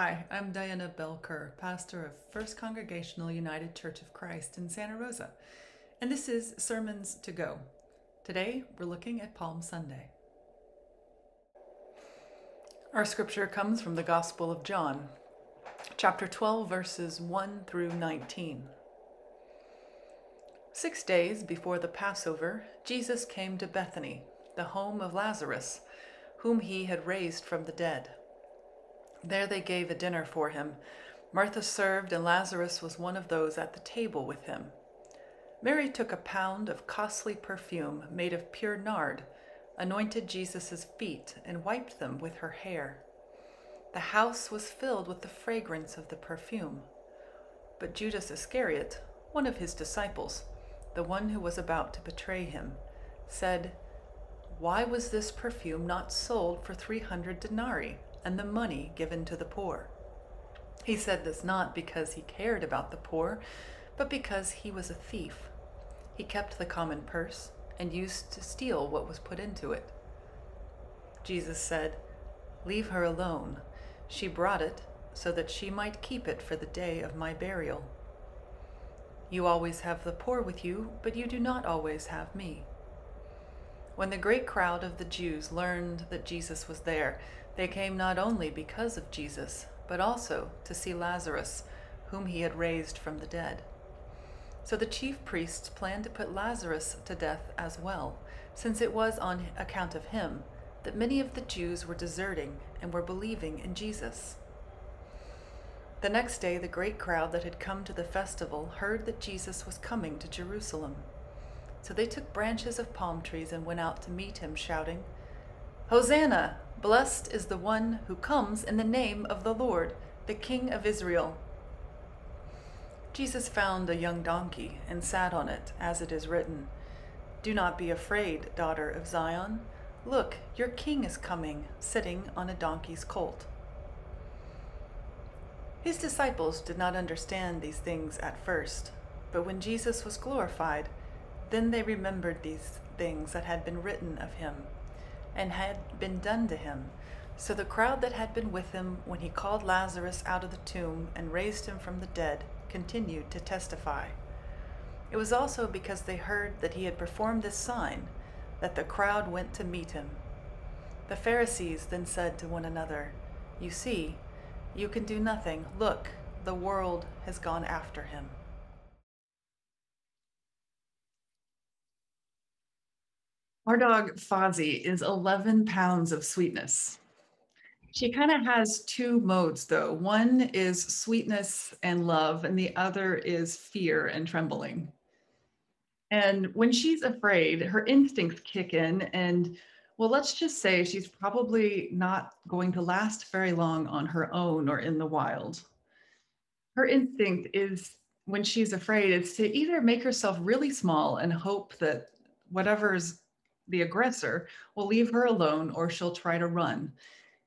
Hi, I'm Diana Belker, pastor of First Congregational United Church of Christ in Santa Rosa, and this is Sermons to Go. Today we're looking at Palm Sunday. Our scripture comes from the Gospel of John, chapter 12, verses 1 through 19. Six days before the Passover, Jesus came to Bethany, the home of Lazarus, whom he had raised from the dead. There they gave a dinner for him. Martha served, and Lazarus was one of those at the table with him. Mary took a pound of costly perfume made of pure nard, anointed Jesus' feet, and wiped them with her hair. The house was filled with the fragrance of the perfume. But Judas Iscariot, one of his disciples, the one who was about to betray him, said, Why was this perfume not sold for three hundred denarii? And the money given to the poor. He said this not because he cared about the poor, but because he was a thief. He kept the common purse and used to steal what was put into it. Jesus said, Leave her alone. She brought it so that she might keep it for the day of my burial. You always have the poor with you, but you do not always have me. When the great crowd of the Jews learned that Jesus was there, they came not only because of Jesus, but also to see Lazarus, whom he had raised from the dead. So the chief priests planned to put Lazarus to death as well, since it was on account of him that many of the Jews were deserting and were believing in Jesus. The next day, the great crowd that had come to the festival heard that Jesus was coming to Jerusalem. So they took branches of palm trees and went out to meet him, shouting, Hosanna! Blessed is the one who comes in the name of the Lord, the King of Israel. Jesus found a young donkey and sat on it, as it is written, Do not be afraid, daughter of Zion. Look, your king is coming, sitting on a donkey's colt. His disciples did not understand these things at first, but when Jesus was glorified, then they remembered these things that had been written of him and had been done to him. So the crowd that had been with him when he called Lazarus out of the tomb and raised him from the dead continued to testify. It was also because they heard that he had performed this sign that the crowd went to meet him. The Pharisees then said to one another, You see, you can do nothing. Look, the world has gone after him. Our dog Fozzie is 11 pounds of sweetness. She kind of has two modes though. One is sweetness and love, and the other is fear and trembling. And when she's afraid, her instincts kick in, and well, let's just say she's probably not going to last very long on her own or in the wild. Her instinct is when she's afraid, is to either make herself really small and hope that whatever's the aggressor, will leave her alone or she'll try to run.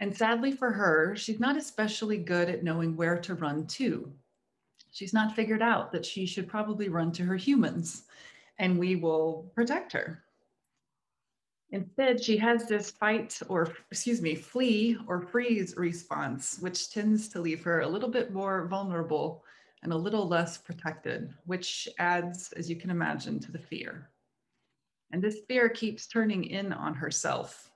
And sadly for her, she's not especially good at knowing where to run to. She's not figured out that she should probably run to her humans and we will protect her. Instead, she has this fight or, excuse me, flee or freeze response, which tends to leave her a little bit more vulnerable and a little less protected, which adds, as you can imagine, to the fear. And this fear keeps turning in on herself.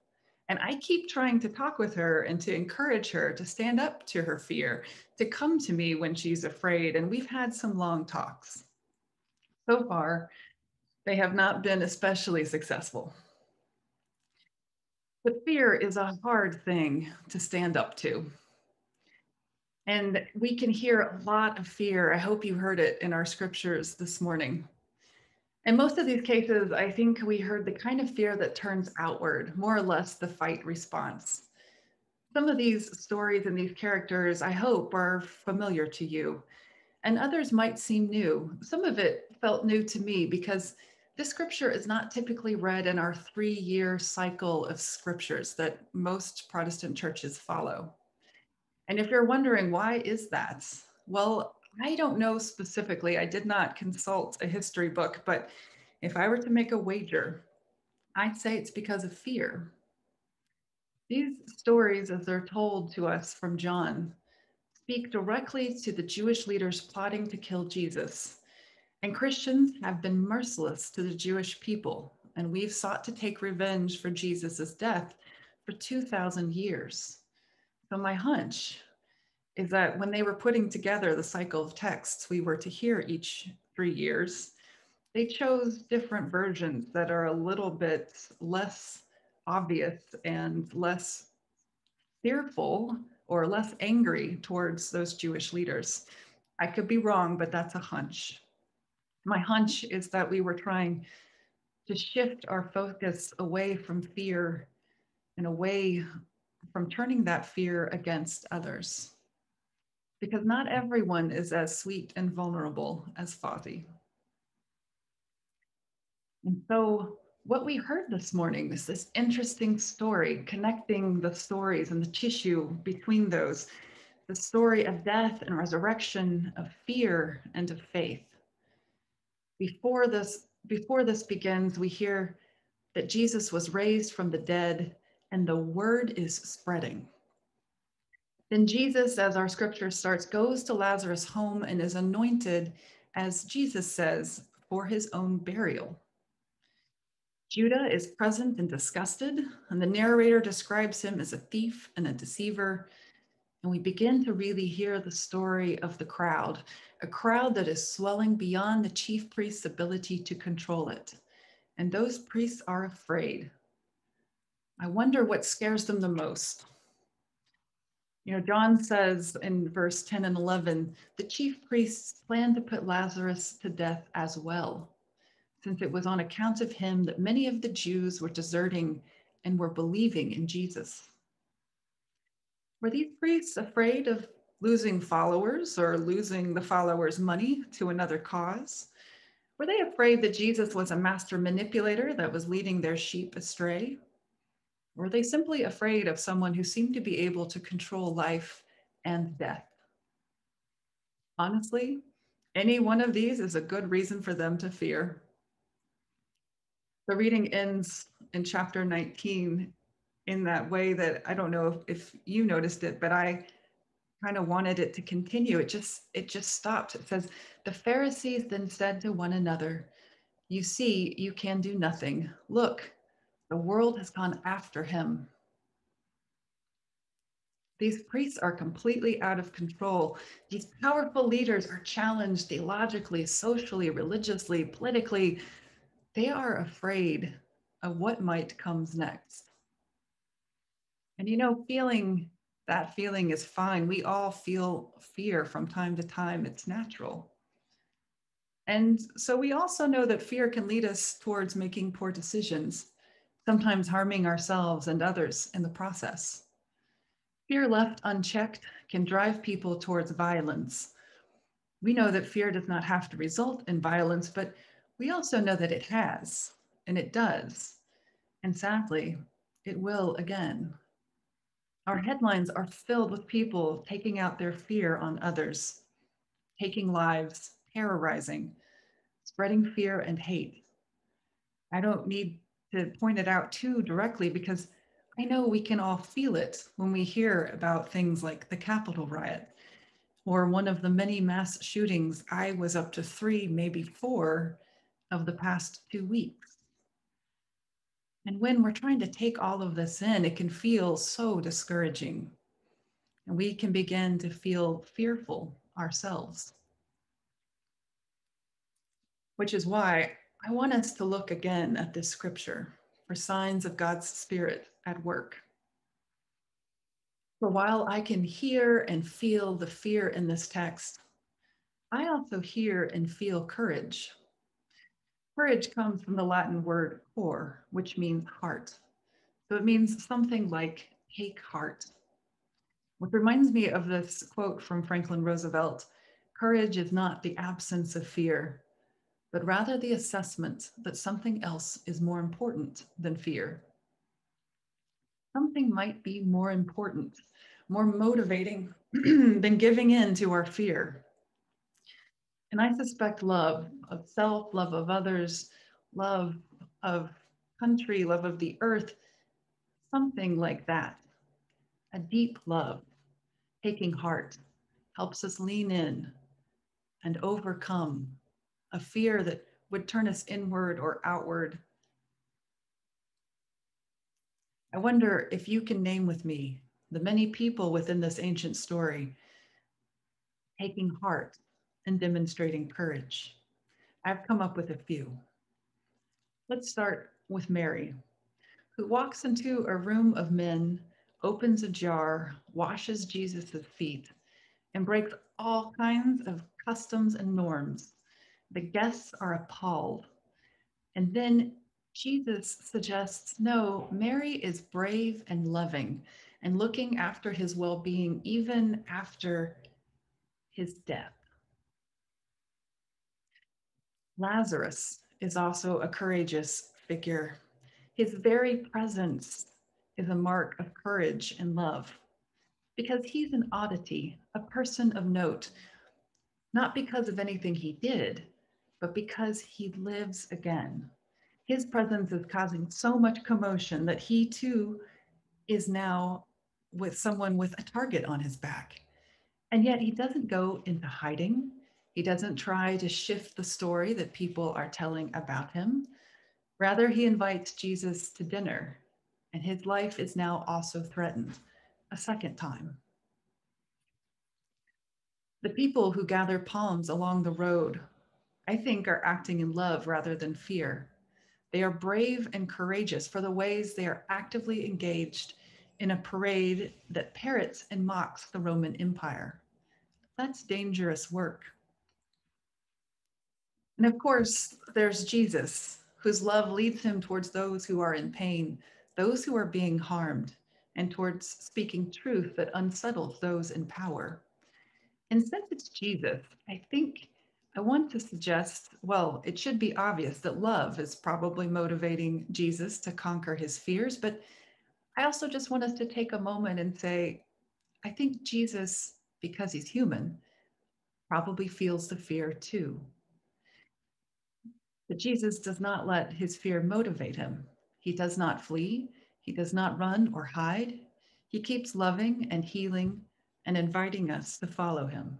And I keep trying to talk with her and to encourage her to stand up to her fear, to come to me when she's afraid. And we've had some long talks. So far, they have not been especially successful. But fear is a hard thing to stand up to. And we can hear a lot of fear. I hope you heard it in our scriptures this morning. In most of these cases, I think we heard the kind of fear that turns outward, more or less the fight response. Some of these stories and these characters, I hope, are familiar to you, and others might seem new. Some of it felt new to me because this scripture is not typically read in our three year cycle of scriptures that most Protestant churches follow. And if you're wondering why is that? Well, I don't know specifically. I did not consult a history book, but if I were to make a wager, I'd say it's because of fear. These stories, as they're told to us from John, speak directly to the Jewish leaders plotting to kill Jesus. And Christians have been merciless to the Jewish people, and we've sought to take revenge for Jesus' death for 2,000 years. So, my hunch is that when they were putting together the cycle of texts we were to hear each three years, they chose different versions that are a little bit less obvious and less fearful or less angry towards those Jewish leaders. I could be wrong, but that's a hunch. My hunch is that we were trying to shift our focus away from fear and away from turning that fear against others. Because not everyone is as sweet and vulnerable as Fozzie. And so what we heard this morning is this interesting story, connecting the stories and the tissue between those, the story of death and resurrection, of fear and of faith. Before this, before this begins, we hear that Jesus was raised from the dead and the word is spreading. Then Jesus, as our scripture starts, goes to Lazarus' home and is anointed, as Jesus says, for his own burial. Judas is present and disgusted, and the narrator describes him as a thief and a deceiver. And we begin to really hear the story of the crowd, a crowd that is swelling beyond the chief priest's ability to control it. And those priests are afraid. I wonder what scares them the most. You know, John says in verse 10 and 11, the chief priests planned to put Lazarus to death as well since it was on account of him that many of the Jews were deserting and were believing in Jesus. Were these priests afraid of losing followers or losing the followers' money to another cause? Were they afraid that Jesus was a master manipulator that was leading their sheep astray? Were they simply afraid of someone who seemed to be able to control life and death? Honestly, any one of these is a good reason for them to fear. The reading ends in chapter 19 in that way that I don't know if, if you noticed it, but I kind of wanted it to continue. It just it just stopped. It says, the Pharisees then said to one another, You see, you can do nothing. Look, the world has gone after him. These priests are completely out of control. These powerful leaders are challenged theologically, socially, religiously, politically, they are afraid of what might comes next. And you know, feeling that feeling is fine. We all feel fear from time to time, it's natural. And so we also know that fear can lead us towards making poor decisions, sometimes harming ourselves and others in the process. Fear left unchecked can drive people towards violence. We know that fear does not have to result in violence, but we also know that it has, and it does. And sadly, it will again. Our headlines are filled with people taking out their fear on others, taking lives, terrorizing, spreading fear and hate. I don't need to point it out too directly because I know we can all feel it when we hear about things like the Capitol riot or one of the many mass shootings. I was up to three, maybe four of the past two weeks. And when we're trying to take all of this in, it can feel so discouraging. And we can begin to feel fearful ourselves. Which is why I want us to look again at this scripture for signs of God's Spirit at work. For while I can hear and feel the fear in this text, I also hear and feel courage Courage comes from the Latin word cor, which means heart. So it means something like take heart. Which reminds me of this quote from Franklin Roosevelt courage is not the absence of fear, but rather the assessment that something else is more important than fear. Something might be more important, more motivating than giving in to our fear. And I suspect love of self, love of others, love of country, love of the earth, something like that. A deep love, taking heart, helps us lean in and overcome a fear that would turn us inward or outward. I wonder if you can name with me the many people within this ancient story taking heart and demonstrating courage. I've come up with a few. Let's start with Mary, who walks into a room of men, opens a jar, washes Jesus' feet, and breaks all kinds of customs and norms. The guests are appalled. And then Jesus suggests no, Mary is brave and loving and looking after his well being even after his death. Lazarus is also a courageous figure. His very presence is a mark of courage and love because he's an oddity, a person of note, not because of anything he did, but because he lives again. His presence is causing so much commotion that he too is now with someone with a target on his back. And yet he doesn't go into hiding. He doesn't try to shift the story that people are telling about him. Rather, he invites Jesus to dinner, and his life is now also threatened a second time. The people who gather palms along the road, I think, are acting in love rather than fear. They are brave and courageous for the ways they are actively engaged in a parade that parrots and mocks the Roman Empire. That's dangerous work. And of course, there's Jesus, whose love leads him towards those who are in pain, those who are being harmed, and towards speaking truth that unsettles those in power. And since it's Jesus, I think I want to suggest well, it should be obvious that love is probably motivating Jesus to conquer his fears, but I also just want us to take a moment and say, I think Jesus, because he's human, probably feels the fear too. But Jesus does not let his fear motivate him. He does not flee, he does not run or hide. He keeps loving and healing and inviting us to follow him.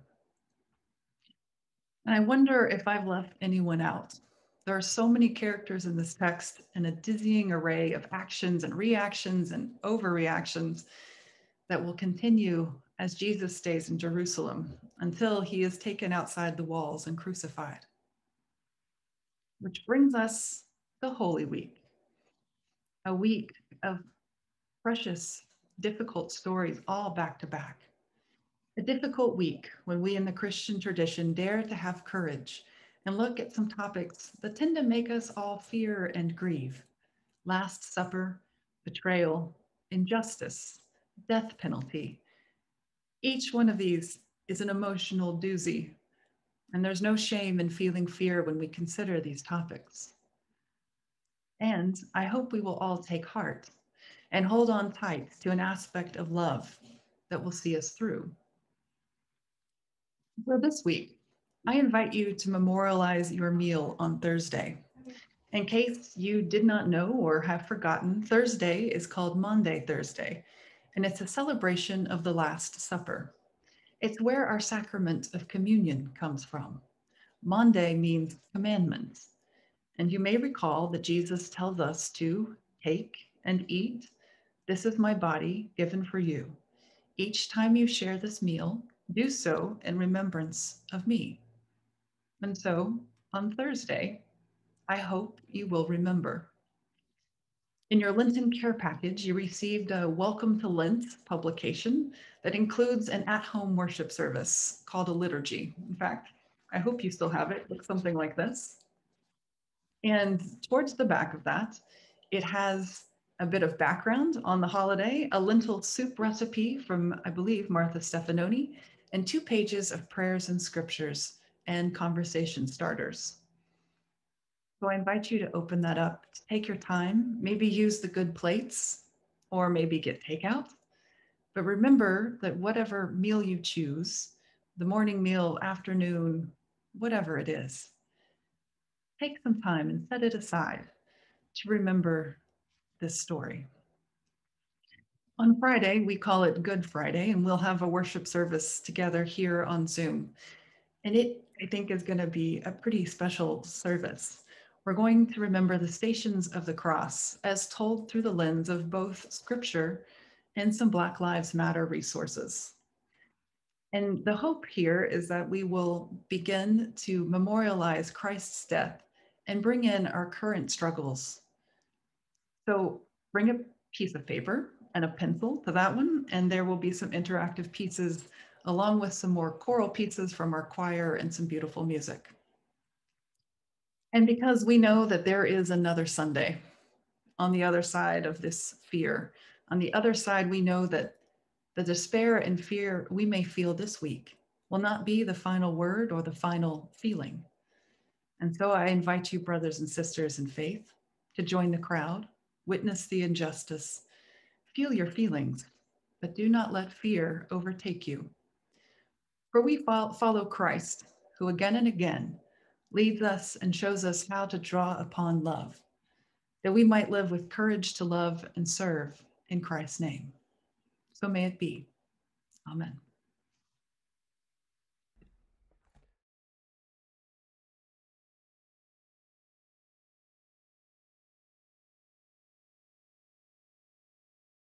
And I wonder if I've left anyone out. There are so many characters in this text and a dizzying array of actions and reactions and overreactions that will continue as Jesus stays in Jerusalem until he is taken outside the walls and crucified. Which brings us to Holy Week, a week of precious, difficult stories all back to back. A difficult week when we in the Christian tradition dare to have courage and look at some topics that tend to make us all fear and grieve Last Supper, betrayal, injustice, death penalty. Each one of these is an emotional doozy, and there's no shame in feeling fear when we consider these topics. And I hope we will all take heart and hold on tight to an aspect of love that will see us through. So this week, I invite you to memorialize your meal on Thursday. In case you did not know or have forgotten, Thursday is called Maundy Thursday, and it's a celebration of the Last Supper. It's where our sacrament of communion comes from. Maundy means commandments. And you may recall that Jesus tells us to take and eat. This is my body given for you. Each time you share this meal, do so in remembrance of me. And so on Thursday, I hope you will remember. In your Lenten care package, you received a Welcome to Lent publication that includes an at home worship service called a liturgy. In fact, I hope you still have it. It looks something like this. And towards the back of that, it has a bit of background on the holiday, a lentil soup recipe from, I believe, Martha Stefanoni, and two pages of prayers and scriptures and conversation starters. So I invite you to open that up, take your time, maybe use the good plates or maybe get takeout. But remember that whatever meal you choose, the morning meal, afternoon, whatever it is, take some time and set it aside to remember this story. On Friday, we call it Good Friday, and we'll have a worship service together here on Zoom. And it, I think, is going to be a pretty special service. We're going to remember the stations of the cross as told through the lens of both scripture and some Black Lives Matter resources. And the hope here is that we will begin to memorialize Christ's death and bring in our current struggles. So bring a piece of paper and a pencil to that one, and there will be some interactive pieces along with some more choral pieces from our choir and some beautiful music. And because we know that there is another Sunday on the other side of this fear, on the other side, we know that the despair and fear we may feel this week will not be the final word or the final feeling. And so I invite you, brothers and sisters in faith, to join the crowd, witness the injustice, Feel your feelings, but do not let fear overtake you. For we follow Christ, who again and again leads us and shows us how to draw upon love, that we might live with courage to love and serve in Christ's name. So may it be. Amen.